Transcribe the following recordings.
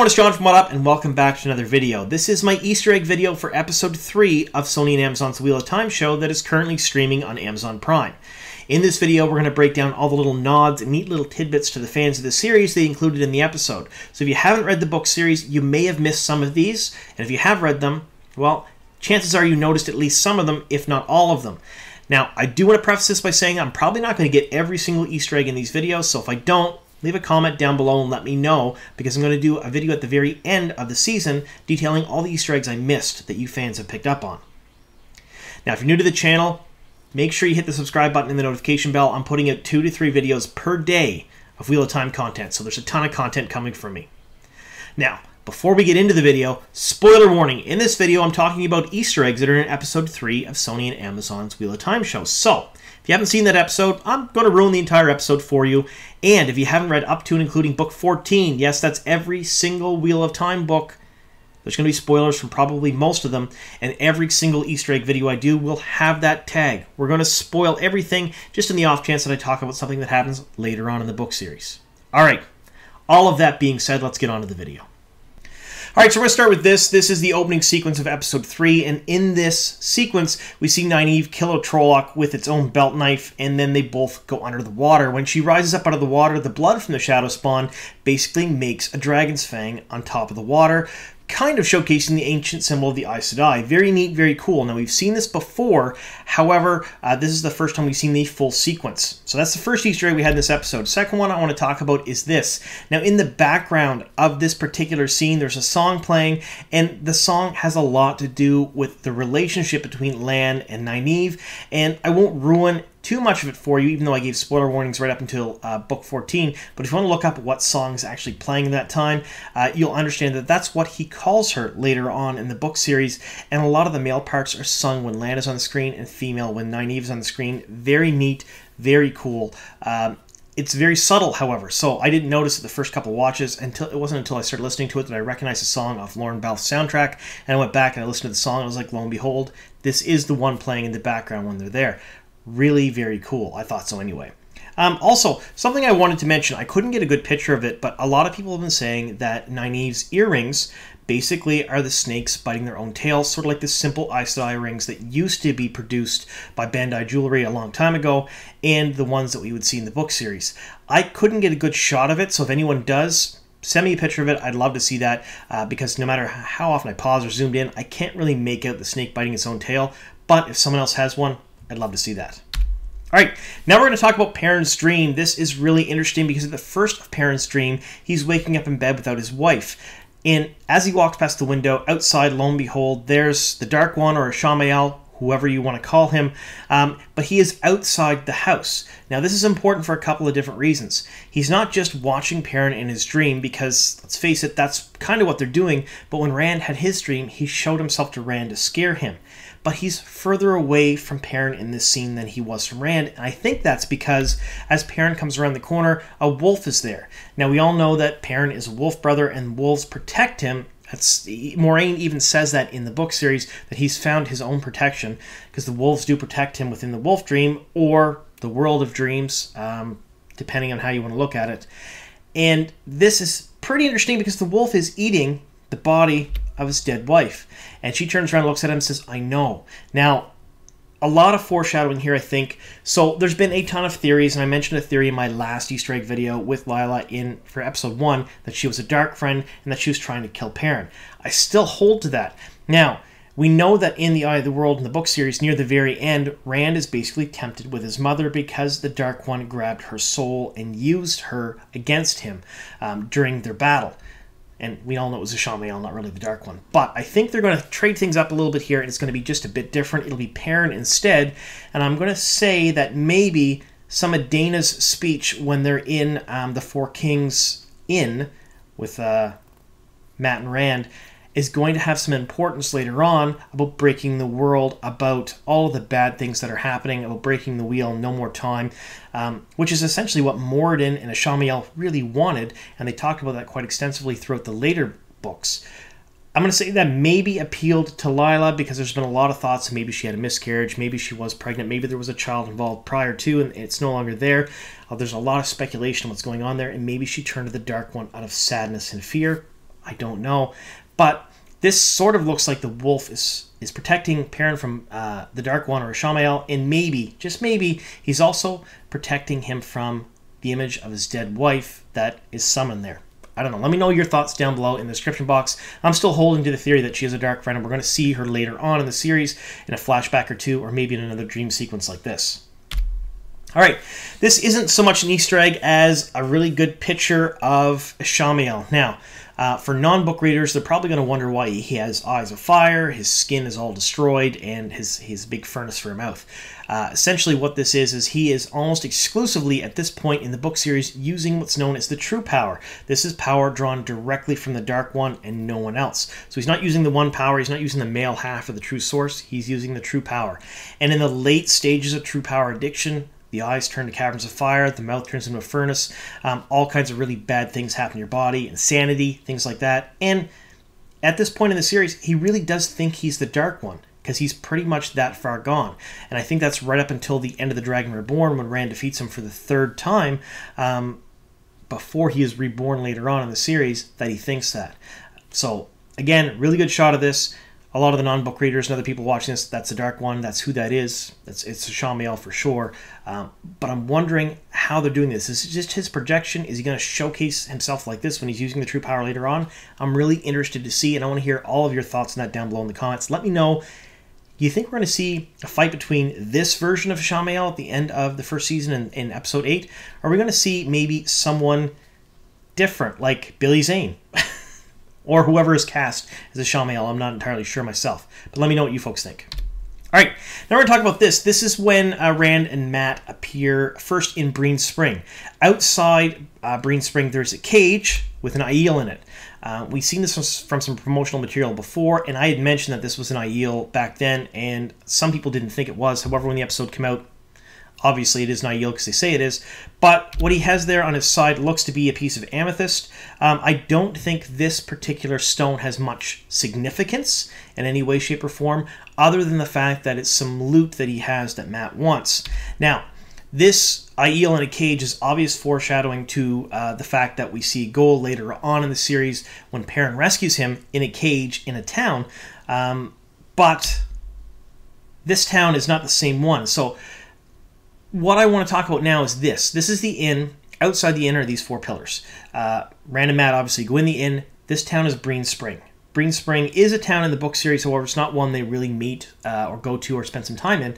everyone, it's Jon from WoT Up, and welcome back to another video. This is my Easter egg video for episode 3 of Sony and Amazon's Wheel of Time show that is currently streaming on Amazon Prime. In this video, we're going to break down all the little nods and neat little tidbits to the fans of the series they included in the episode. So if you haven't read the book series, you may have missed some of these, and if you have read them, well, chances are you noticed at least some of them, if not all of them. Now, I do want to preface this by saying I'm probably not going to get every single Easter egg in these videos, so if I don't, leave a comment down below and let me know because I'm going to do a video at the very end of the season detailing all the Easter eggs I missed that you fans have picked up on. Now, if you're new to the channel, make sure you hit the subscribe button and the notification bell. I'm putting out two to three videos per day of Wheel of Time content, so there's a ton of content coming from me. Now, before we get into the video, spoiler warning. In this video, I'm talking about Easter eggs that are in episode 3 of Sony and Amazon's Wheel of Time show. So, you haven't seen that episode, I'm going to ruin the entire episode for you. And if you haven't read up to and including book 14, yes, that's every single Wheel of Time book. There's going to be spoilers from probably most of them, and every single Easter egg video I do will have that tag. We're going to spoil everything just in the off chance that I talk about something that happens later on in the book series. All right, all of that being said, let's get on to the video. All right, so we're going to start with this. This is the opening sequence of episode 3, and in this sequence, we see Nynaeve kill a Trolloc with its own belt knife, and then they both go under the water. When she rises up out of the water, the blood from the Shadow Spawn basically makes a dragon's fang on top of the water, kind of showcasing the ancient symbol of the Aes Sedai. Very neat, very cool. Now, we've seen this before. However, uh, this is the first time we've seen the full sequence. So that's the first Easter egg we had in this episode. Second one I want to talk about is this. Now, in the background of this particular scene, there's a song playing, and the song has a lot to do with the relationship between Lan and Nynaeve, and I won't ruin too much of it for you, even though I gave spoiler warnings right up until uh, book 14. But if you want to look up what song's actually playing at that time, uh, you'll understand that that's what he calls her later on in the book series. And a lot of the male parts are sung when Lan is on the screen and female when Nynaeve is on the screen. Very neat, very cool. Um, it's very subtle, however, so I didn't notice it the first couple watches until it wasn't until I started listening to it that I recognized the song off Lorne Balfe's soundtrack, and I went back and I listened to the song, and I was like, lo and behold, this is the one playing in the background when they're there really very cool. I thought so anyway. Um, also, something I wanted to mention, I couldn't get a good picture of it, but a lot of people have been saying that Nynaeve's earrings basically are the snakes biting their own tails, sort of like the simple Aes rings that used to be produced by Badali Jewelry a long time ago, and the ones that we would see in the book series. I couldn't get a good shot of it, so if anyone does, send me a picture of it. I'd love to see that uh, because no matter how often I pause or zoomed in, I can't really make out the snake biting its own tail. But if someone else has one, I'd love to see that. All right, now we're going to talk about Perrin's dream. This is really interesting because the first of Perrin's dream, he's waking up in bed without his wife. And as he walks past the window, outside, lo and behold, there's the Dark One or Ishamael, whoever you want to call him, um, but he is outside the house. Now, this is important for a couple of different reasons. He's not just watching Perrin in his dream, because let's face it, that's kind of what they're doing, but when Rand had his dream, he showed himself to Rand to scare him but he's further away from Perrin in this scene than he was from Rand. And I think that's because as Perrin comes around the corner, a wolf is there. Now, we all know that Perrin is a wolf brother and wolves protect him. That's, Moiraine even says that in the book series that he's found his own protection because the wolves do protect him within the wolf dream or the world of dreams, um, depending on how you want to look at it. And this is pretty interesting because the wolf is eating the body of his dead wife. And she turns around, looks at him, and says, I know. Now, a lot of foreshadowing here, I think. So there's been a ton of theories, and I mentioned a theory in my last Easter egg video with Laila in for episode one that she was a dark friend and that she was trying to kill Perrin. I still hold to that. Now, we know that in the Eye of the World in the book series, near the very end, Rand is basically tempted with his mother because the Dark One grabbed her soul and used her against him um, during their battle and we all know it was a Ishamael, not really the Dark One. But I think they're going to trade things up a little bit here, and it's going to be just a bit different. It'll be Perrin instead, and I'm going to say that maybe some of Dana's speech when they're in um, the Four Kings Inn with uh, Mat and Rand is going to have some importance later on about breaking the world, about all the bad things that are happening, about breaking the wheel, no more time, um, which is essentially what Moridin and Ishamael really wanted, and they talk about that quite extensively throughout the later books. I'm going to say that maybe appealed to Laila because there's been a lot of thoughts. Maybe she had a miscarriage. Maybe she was pregnant. Maybe there was a child involved prior to and it's no longer there. Uh, there's a lot of speculation on what's going on there. And maybe she turned to the Dark One out of sadness and fear. I don't know. But this sort of looks like the wolf is is protecting Perrin from uh, the Dark One or Ishamael, and maybe, just maybe, he's also protecting him from the image of his dead wife that is summoned there. I don't know. Let me know your thoughts down below in the description box. I'm still holding to the theory that she is a dark friend, and we're going to see her later on in the series in a flashback or two, or maybe in another dream sequence like this. All right, this isn't so much an Easter egg as a really good picture of Ishamael. Now, uh, for non-book readers, they're probably going to wonder why he has eyes of fire, his skin is all destroyed, and his his big furnace for a mouth. Uh, essentially, what this is is he is almost exclusively at this point in the book series using what's known as the true power. This is power drawn directly from the Dark One and no one else. So he's not using the one power. He's not using the male half of the true source. He's using the true power. And in the late stages of true power addiction, the eyes turn to caverns of fire, the mouth turns into a furnace. Um, all kinds of really bad things happen to your body, insanity, things like that. And at this point in the series, he really does think he's the Dark One because he's pretty much that far gone. And I think that's right up until the end of the Dragon Reborn when Rand defeats him for the third time. Um, before he is reborn later on in the series, that he thinks that. So again, really good shot of this a lot of the non-book readers and other people watching this, that's the Dark One. That's who that is. That's it's Ishamael for sure. Um, but I'm wondering how they're doing this. Is it just his projection? Is he going to showcase himself like this when he's using the True Power later on? I'm really interested to see, and I want to hear all of your thoughts on that down below in the comments. Let me know. Do you think we're going to see a fight between this version of Ishamael at the end of the first season in, in episode 8? Are we going to see maybe someone different, like Billy Zane? or whoever is cast as a Ishamael. I'm not entirely sure myself, but let me know what you folks think. All right, now we're going to talk about this. This is when uh, Rand and Mat appear first in Breen Spring. Outside uh, Breen Spring, there's a cage with an Aiel in it. Uh, we've seen this from some promotional material before, and I had mentioned that this was an Aiel back then, and some people didn't think it was. However, when the episode came out, Obviously, it is not yield because they say it is. But what he has there on his side looks to be a piece of amethyst. Um, I don't think this particular stone has much significance in any way, shape, or form, other than the fact that it's some loot that he has that Mat wants. Now, this Aiel in a cage is obvious foreshadowing to uh, the fact that we see Gaul later on in the series when Perrin rescues him in a cage in a town. Um, but this town is not the same one. So what I want to talk about now is this. This is the inn. Outside the inn are these four pillars. Uh, Rand and Mat obviously go in the inn. This town is Breen Spring. Breen Spring is a town in the book series, however, it's not one they really meet uh, or go to or spend some time in.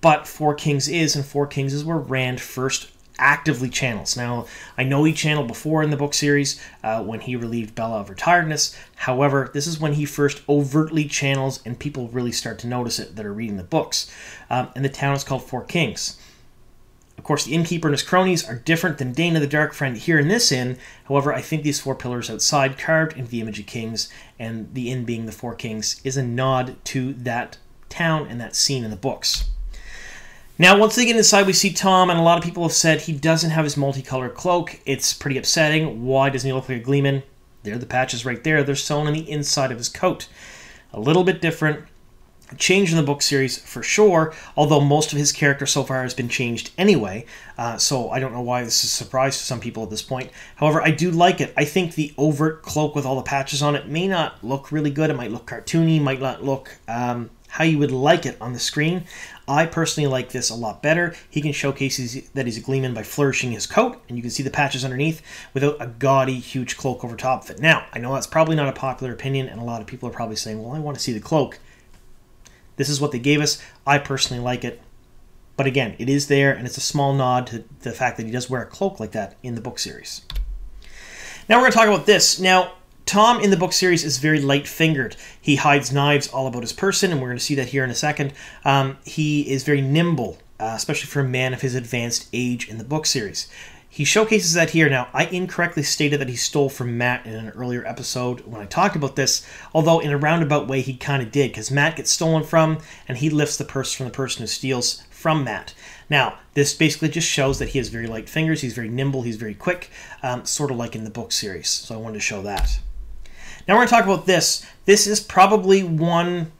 But Four Kings is, and Four Kings is where Rand first actively channels. Now, I know he channeled before in the book series uh, when he relieved Bela of her tiredness. However, this is when he first overtly channels, and people really start to notice it that are reading the books. Um, and the town is called Four Kings. Of course, the innkeeper and his cronies are different than Dana the Dark Friend here in this inn. However, I think these four pillars outside, carved into the image of kings, and the inn being the four kings, is a nod to that town and that scene in the books. Now, once they get inside, we see Tom, and a lot of people have said he doesn't have his multicolored cloak. It's pretty upsetting. Why doesn't he look like a gleeman? There, the patches right there. They're sewn on the inside of his coat. A little bit different change in the book series for sure, although most of his character so far has been changed anyway. Uh, so I don't know why this is a surprise to some people at this point. However, I do like it. I think the overt cloak with all the patches on it may not look really good. It might look cartoony, might not look um, how you would like it on the screen. I personally like this a lot better. He can showcase that he's a gleeman by flourishing his coat, and you can see the patches underneath without a gaudy, huge cloak over top of it. Now, I know that's probably not a popular opinion, and a lot of people are probably saying, well, I want to see the cloak. This is what they gave us. I personally like it. But again, it is there, and it's a small nod to the fact that he does wear a cloak like that in the book series. Now we're going to talk about this. Now, Tom in the book series is very light fingered. He hides knives all about his person, and we're going to see that here in a second. Um, he is very nimble, uh, especially for a man of his advanced age in the book series. He showcases that here. Now, I incorrectly stated that he stole from Mat in an earlier episode when I talked about this, although in a roundabout way he kind of did, because Mat gets stolen from, and he lifts the purse from the person who steals from Mat. Now, this basically just shows that he has very light fingers, he's very nimble, he's very quick, um, sort of like in the book series. So I wanted to show that. Now we're going to talk about this. This is probably one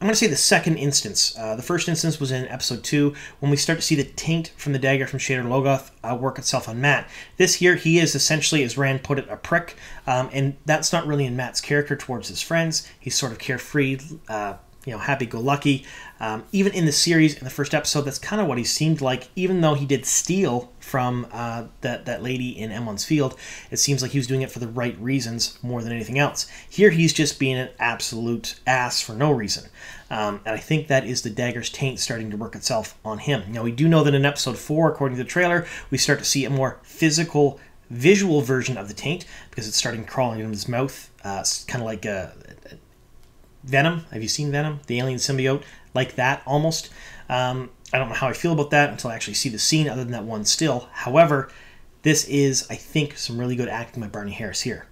I'm going to say the second instance. Uh, the first instance was in episode 2 when we start to see the taint from the dagger from Shadar Logoth uh, work itself on Mat. This here, he is essentially, as Rand put it, a prick, um, and that's not really in Mat's character towards his friends. He's sort of carefree, uh, you know, happy-go-lucky. Um, even in the series, in the first episode, that's kind of what he seemed like. Even though he did steal from uh, that that lady in Emond's Field, it seems like he was doing it for the right reasons more than anything else. Here, he's just being an absolute ass for no reason, um, and I think that is the dagger's taint starting to work itself on him. Now, we do know that in episode four, according to the trailer, we start to see a more physical visual version of the taint because it's starting crawling in his mouth, uh, kind of like a, Venom. Have you seen Venom, the alien symbiote? Like that almost. Um, I don't know how I feel about that until I actually see the scene, other than that one still. However, this is, I think, some really good acting by Barney Harris here.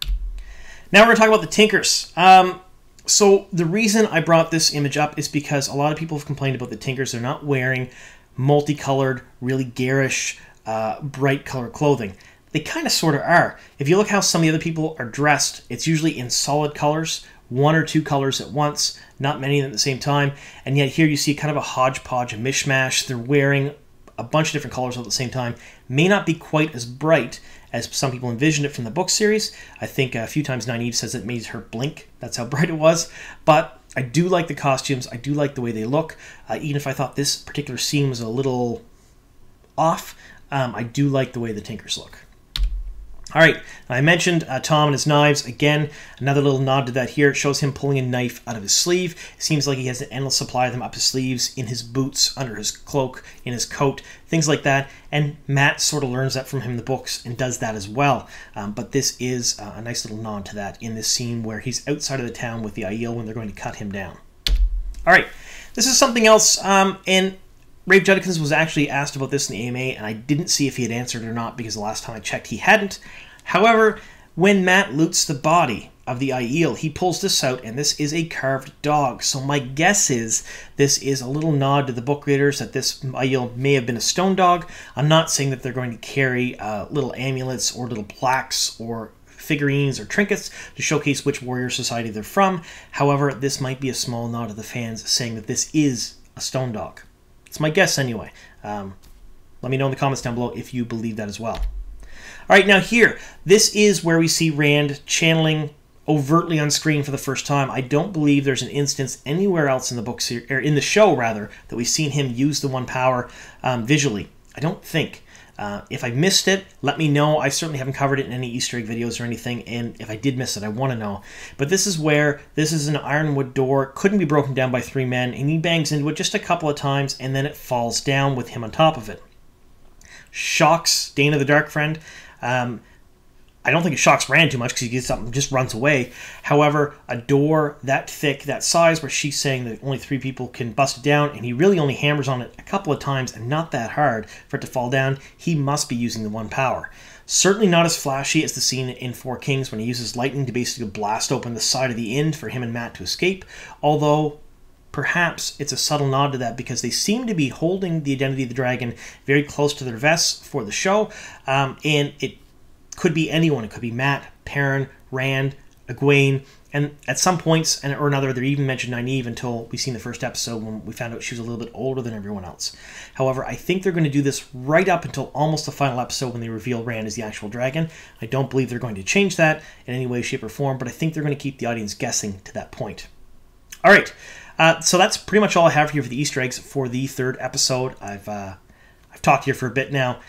Now we're going to talk about the Tinkers. Um, so the reason I brought this image up is because a lot of people have complained about the Tinkers. They're not wearing multicolored, really garish, uh, bright color clothing. They kind of sort of are. If you look how some of the other people are dressed, it's usually in solid colors one or two colors at once, not many at the same time. And yet here you see kind of a hodgepodge, a mishmash. They're wearing a bunch of different colors all at the same time. May not be quite as bright as some people envisioned it from the book series. I think a few times Nynaeve says it made her blink. That's how bright it was. But I do like the costumes. I do like the way they look. Uh, even if I thought this particular scene was a little off, um, I do like the way the Tinkers look. All right, I mentioned uh, Tom and his knives. Again, another little nod to that here. It shows him pulling a knife out of his sleeve. It seems like he has an endless supply of them up his sleeves, in his boots, under his cloak, in his coat, things like that. And Mat sort of learns that from him in the books and does that as well. Um, but this is uh, a nice little nod to that in this scene where he's outside of the town with the Aiel when they're going to cut him down. All right, this is something else, um, and Rafe Judkins was actually asked about this in the AMA, and I didn't see if he had answered or not because the last time I checked he hadn't. However, when Mat loots the body of the Aiel, he pulls this out, and this is a carved dog. So my guess is this is a little nod to the book readers that this Aiel may have been a stone dog. I'm not saying that they're going to carry uh, little amulets or little plaques or figurines or trinkets to showcase which warrior society they're from. However, this might be a small nod to the fans saying that this is a stone dog. It's my guess anyway. Um, let me know in the comments down below if you believe that as well. All right, now here, this is where we see Rand channeling overtly on screen for the first time. I don't believe there's an instance anywhere else in the book or in the show rather that we've seen him use the one power um, visually. I don't think. Uh, if I missed it, let me know. I certainly haven't covered it in any Easter egg videos or anything, and if I did miss it, I want to know. But this is where this is an ironwood door, couldn't be broken down by three men, and he bangs into it just a couple of times, and then it falls down with him on top of it. Shocks Dana the Dark Friend. Um, I don't think it shocks Rand too much because he gets up and just runs away. However, a door that thick, that size, where she's saying that only three people can bust it down, and he really only hammers on it a couple of times and not that hard for it to fall down, he must be using the one power. Certainly not as flashy as the scene in Four Kings when he uses lightning to basically blast open the side of the inn for him and Mat to escape, although perhaps it's a subtle nod to that because they seem to be holding the identity of the dragon very close to their vests for the show, um, and it could be anyone. It could be Mat, Perrin, Rand, Egwene, and at some points and or another, they even mentioned Nynaeve until we seen the first episode when we found out she was a little bit older than everyone else. However, I think they're going to do this right up until almost the final episode when they reveal Rand is the actual dragon. I don't believe they're going to change that in any way, shape, or form, but I think they're going to keep the audience guessing to that point. All right. Uh, so that's pretty much all I have here for the Easter eggs for the third episode. I've uh, I've talked here for a bit now.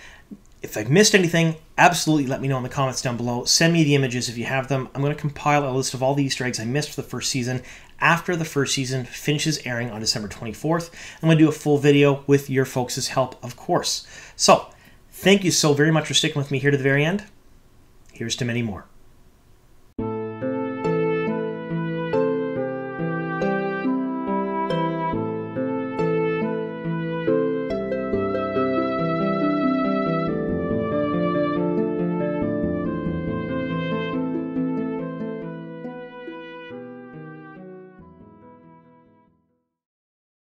If I've missed anything, absolutely let me know in the comments down below. Send me the images if you have them. I'm going to compile a list of all the Easter eggs I missed for the first season after the first season finishes airing on December 24th. I'm going to do a full video with your folks' help, of course. So, thank you so very much for sticking with me here to the very end. Here's to many more.